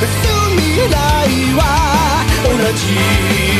未来は同じ